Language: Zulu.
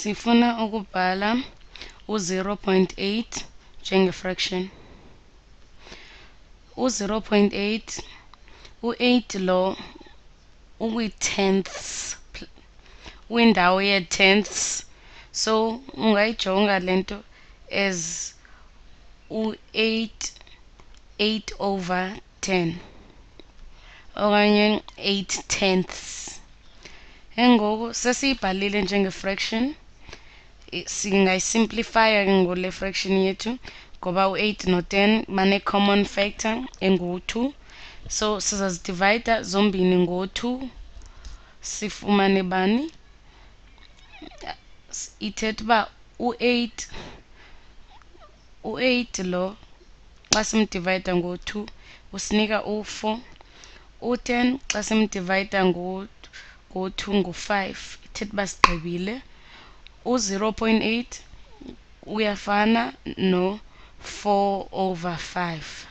sifuna ukubhala u-0.8 njenge-fraction u-0.8 u-8 lo ukwi-tenths kwindawo ye-tenths so ungayijonga lento as u-8 8 over 10 okanye 8 tenths engoku sesiyibhalile njenge-fraction singayisimplifya ngole fraction yethu ngoba u-8 no-10 bane-common factor engu-2 so sizazidivayida zombini ngo-2 sifumane bani ithetha uba u-8 u-8 lo xa simdivayida ngo-2 usinika u-4 u-10 xa simdivayida ngo-2 ngo-5 ithetha uba sigqibile u-0.8 uyafana no-4 over 5